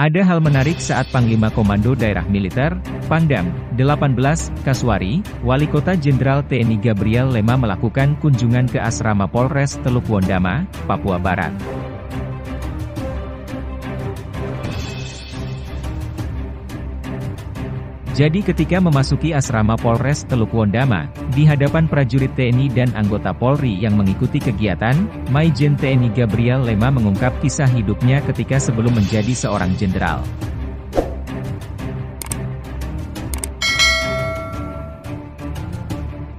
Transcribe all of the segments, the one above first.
Ada hal menarik saat Panglima Komando Daerah Militer, Pangdam, 18, Kaswari, Wali Kota Jenderal TNI Gabriel Lema melakukan kunjungan ke asrama Polres Teluk Wondama, Papua Barat. Jadi ketika memasuki asrama Polres Teluk Wondama, di hadapan prajurit TNI dan anggota Polri yang mengikuti kegiatan, Maijen TNI Gabriel Lema mengungkap kisah hidupnya ketika sebelum menjadi seorang jenderal.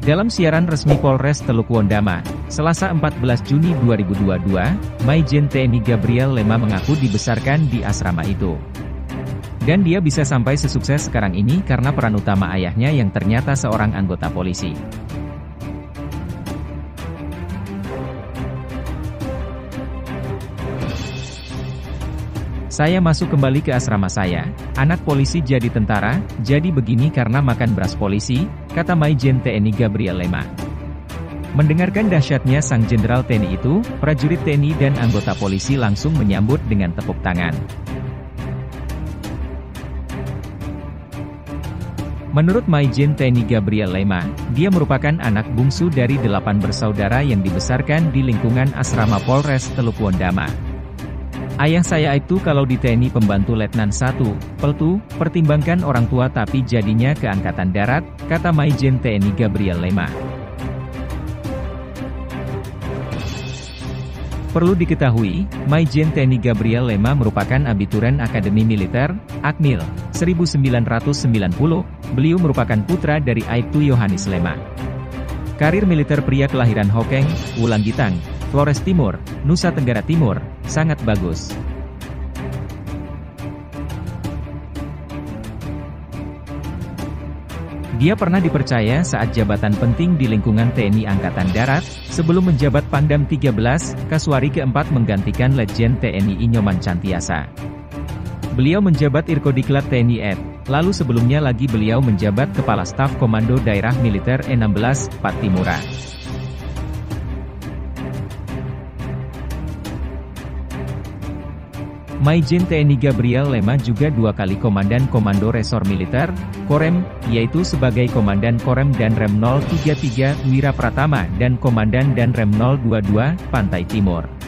Dalam siaran resmi Polres Teluk Wondama, Selasa 14 Juni 2022, Maijen TNI Gabriel Lema mengaku dibesarkan di asrama itu. Dan dia bisa sampai sesukses sekarang ini karena peran utama ayahnya yang ternyata seorang anggota polisi. Saya masuk kembali ke asrama saya, anak polisi jadi tentara, jadi begini karena makan beras polisi, kata Maijen TNI Gabriel Lema. Mendengarkan dahsyatnya sang jenderal TNI itu, prajurit TNI dan anggota polisi langsung menyambut dengan tepuk tangan. Menurut Maijen TNI Gabriel Lema, dia merupakan anak bungsu dari delapan bersaudara yang dibesarkan di lingkungan asrama Polres Teluk Wondama. Ayah saya itu kalau di TNI pembantu Letnan 1, Peltu, pertimbangkan orang tua tapi jadinya ke Angkatan Darat, kata Maijen TNI Gabriel Lema. Perlu diketahui, Maijen TNI Gabriel Lema merupakan abituren Akademi Militer, Akmil, 1990, beliau merupakan putra dari Aibtu Yohanis Lema. Karir militer pria kelahiran Hokeng, Wulanggitang, Flores Timur, Nusa Tenggara Timur, sangat bagus. Dia pernah dipercaya saat jabatan penting di lingkungan TNI Angkatan Darat, sebelum menjabat Pangdam 13, Kaswari keempat menggantikan Letjen TNI Inyoman Cantiasa. Beliau menjabat Irkodiklat TNI Ed. Lalu sebelumnya lagi beliau menjabat Kepala Staf Komando Daerah Militer E16, Patimura. Maijen TNI Gabriel Lema juga dua kali Komandan Komando Resor Militer, Korem, yaitu sebagai Komandan Korem dan Rem 033 Wira Pratama dan Komandan dan Rem 022, Pantai Timur.